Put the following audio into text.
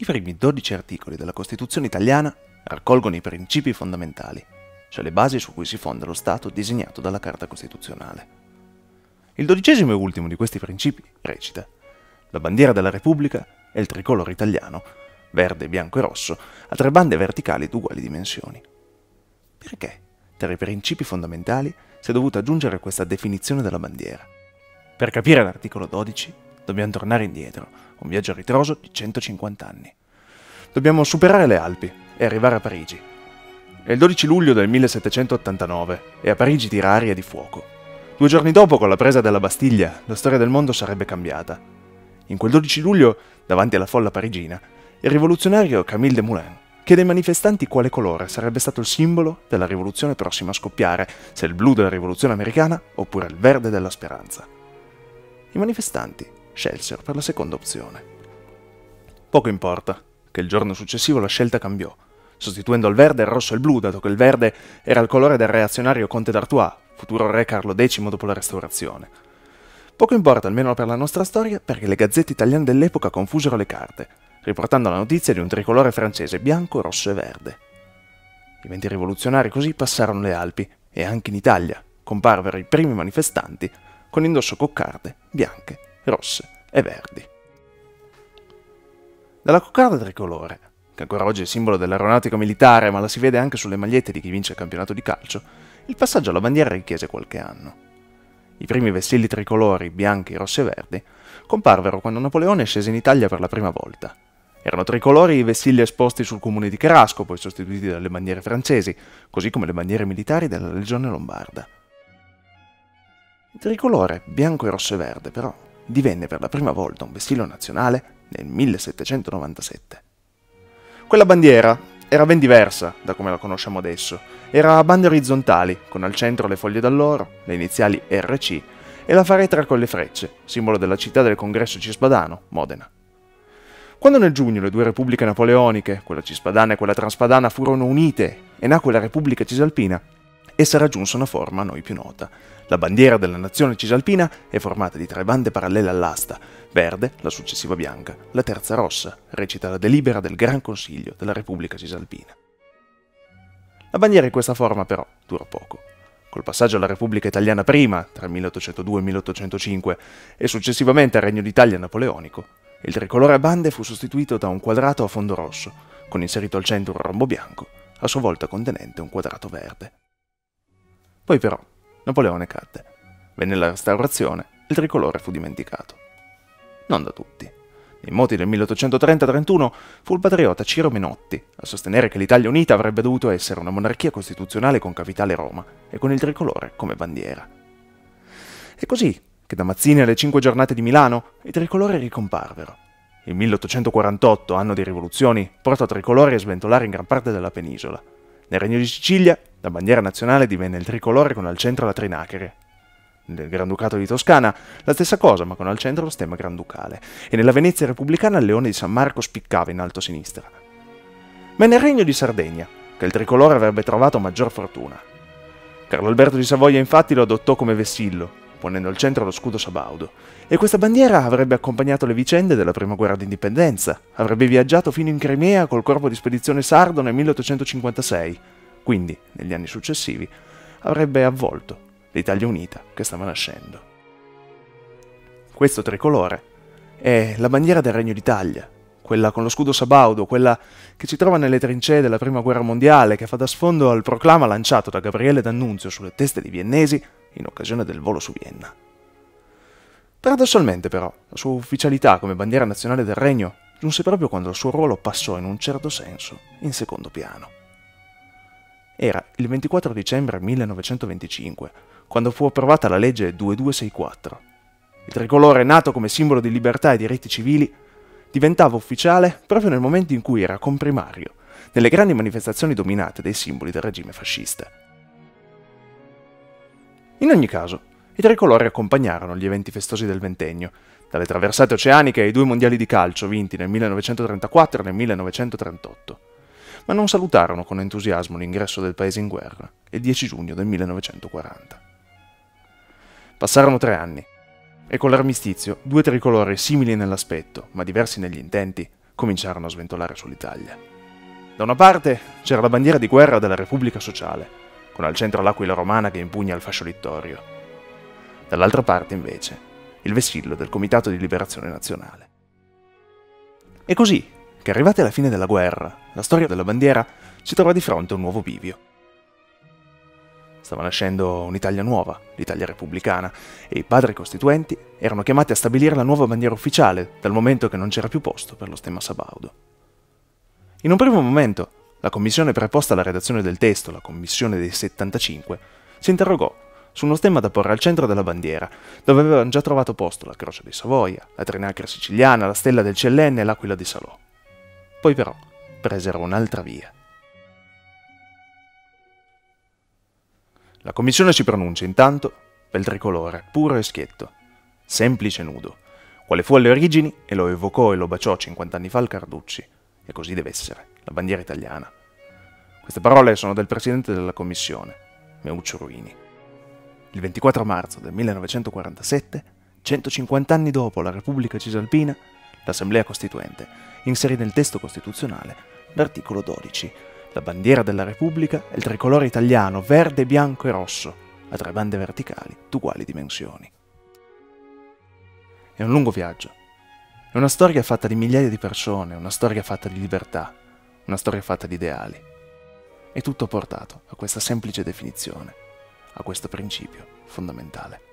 I primi 12 articoli della Costituzione italiana raccolgono i principi fondamentali, cioè le basi su cui si fonda lo Stato disegnato dalla Carta Costituzionale. Il dodicesimo e ultimo di questi principi recita La bandiera della Repubblica è il tricolore italiano, verde, bianco e rosso, a tre bande verticali di uguali dimensioni. Perché, tra i principi fondamentali, si è dovuta aggiungere questa definizione della bandiera? Per capire l'articolo 12 dobbiamo tornare indietro, un viaggio ritroso di 150 anni. Dobbiamo superare le Alpi e arrivare a Parigi. È il 12 luglio del 1789 e a Parigi tira aria di fuoco. Due giorni dopo, con la presa della Bastiglia, la storia del mondo sarebbe cambiata. In quel 12 luglio, davanti alla folla parigina, il rivoluzionario Camille Desmoulins chiede ai manifestanti quale colore sarebbe stato il simbolo della rivoluzione prossima a scoppiare, se il blu della rivoluzione americana oppure il verde della speranza. I manifestanti scelsero per la seconda opzione. Poco importa che il giorno successivo la scelta cambiò, sostituendo al verde il rosso e il blu, dato che il verde era il colore del reazionario conte d'Artois, futuro re Carlo X dopo la restaurazione. Poco importa, almeno per la nostra storia, perché le gazzette italiane dell'epoca confusero le carte, riportando la notizia di un tricolore francese bianco, rosso e verde. I venti rivoluzionari così passarono le Alpi e anche in Italia comparvero i primi manifestanti con indosso coccarde bianche, rosse e verdi. Dalla coccarda tricolore, che ancora oggi è simbolo dell'aeronautica militare ma la si vede anche sulle magliette di chi vince il campionato di calcio, il passaggio alla bandiera richiese qualche anno. I primi vessilli tricolori, bianchi, rossi e verdi, comparvero quando Napoleone scese in Italia per la prima volta. Erano tricolori i vessilli esposti sul comune di Carasco, poi sostituiti dalle bandiere francesi, così come le bandiere militari della Legione Lombarda. Il tricolore bianco e rosso e verde, però, divenne per la prima volta un vessillo nazionale nel 1797. Quella bandiera era ben diversa da come la conosciamo adesso. Era a bande orizzontali, con al centro le foglie d'alloro, le iniziali RC, e la faretra con le frecce, simbolo della città del congresso cispadano, Modena. Quando nel giugno le due repubbliche napoleoniche, quella cispadana e quella transpadana, furono unite e nacque la Repubblica Cisalpina, essa raggiunse una forma a noi più nota. La bandiera della nazione cisalpina è formata di tre bande parallele all'asta, verde, la successiva bianca, la terza rossa, recita la delibera del Gran Consiglio della Repubblica Cisalpina. La bandiera in questa forma però durò poco. Col passaggio alla Repubblica Italiana prima, tra il 1802 e il 1805, e successivamente al Regno d'Italia napoleonico, il tricolore a bande fu sostituito da un quadrato a fondo rosso, con inserito al centro un rombo bianco, a sua volta contenente un quadrato verde. Poi però Napoleone cadde. Venne la restaurazione e il tricolore fu dimenticato. Non da tutti. Nei moti del 1830-31 fu il patriota Ciro Menotti a sostenere che l'Italia unita avrebbe dovuto essere una monarchia costituzionale con capitale Roma e con il tricolore come bandiera. È così che da Mazzini alle cinque giornate di Milano i tricolori ricomparvero. Il 1848, anno di rivoluzioni, portò tricolori a sventolare in gran parte della penisola. Nel Regno di Sicilia la bandiera nazionale divenne il tricolore con al centro la trinachere. Nel Granducato di Toscana la stessa cosa, ma con al centro lo stemma granducale, e nella Venezia repubblicana il leone di San Marco spiccava in alto a sinistra. Ma è nel Regno di Sardegna che il tricolore avrebbe trovato maggior fortuna. Carlo Alberto di Savoia infatti lo adottò come vessillo, ponendo al centro lo scudo sabaudo, e questa bandiera avrebbe accompagnato le vicende della prima guerra d'indipendenza, avrebbe viaggiato fino in Crimea col corpo di spedizione sardo nel 1856, quindi, negli anni successivi, avrebbe avvolto l'Italia unita che stava nascendo. Questo tricolore è la bandiera del Regno d'Italia, quella con lo scudo sabaudo, quella che si trova nelle trincee della Prima Guerra Mondiale, che fa da sfondo al proclama lanciato da Gabriele D'Annunzio sulle teste dei viennesi in occasione del volo su Vienna. Paradossalmente, però, la sua ufficialità come bandiera nazionale del regno giunse proprio quando il suo ruolo passò in un certo senso in secondo piano. Era il 24 dicembre 1925, quando fu approvata la legge 2264. Il tricolore, nato come simbolo di libertà e diritti civili, diventava ufficiale proprio nel momento in cui era comprimario nelle grandi manifestazioni dominate dai simboli del regime fascista. In ogni caso, i tricolori accompagnarono gli eventi festosi del ventennio, dalle traversate oceaniche ai due mondiali di calcio vinti nel 1934 e nel 1938 ma non salutarono con entusiasmo l'ingresso del paese in guerra il 10 giugno del 1940. Passarono tre anni e con l'armistizio due tricolori simili nell'aspetto, ma diversi negli intenti, cominciarono a sventolare sull'Italia. Da una parte c'era la bandiera di guerra della Repubblica Sociale, con al centro l'aquila romana che impugna il fascio littorio. Dall'altra parte, invece, il vessillo del Comitato di Liberazione Nazionale. E così, che arrivati alla fine della guerra, la storia della bandiera si trova di fronte a un nuovo bivio. Stava nascendo un'Italia nuova, l'Italia repubblicana, e i padri costituenti erano chiamati a stabilire la nuova bandiera ufficiale, dal momento che non c'era più posto per lo stemma sabaudo. In un primo momento, la commissione preposta alla redazione del testo, la commissione dei 75, si interrogò su uno stemma da porre al centro della bandiera, dove avevano già trovato posto la croce di Savoia, la trinacria siciliana, la stella del CLN e l'aquila di Salò. Poi però presero un'altra via. La commissione si pronuncia intanto per il tricolore, puro e schietto, semplice e nudo, quale fu alle origini e lo evocò e lo baciò 50 anni fa il Carducci, e così deve essere, la bandiera italiana. Queste parole sono del presidente della commissione, Meuccio Ruini. Il 24 marzo del 1947, 150 anni dopo la Repubblica Cisalpina, l'Assemblea Costituente inserì nel testo costituzionale l'articolo 12 la bandiera della Repubblica è il tricolore italiano verde, bianco e rosso, a tre bande verticali d'uguali dimensioni. È un lungo viaggio. È una storia fatta di migliaia di persone, una storia fatta di libertà, una storia fatta di ideali. E tutto portato a questa semplice definizione, a questo principio fondamentale.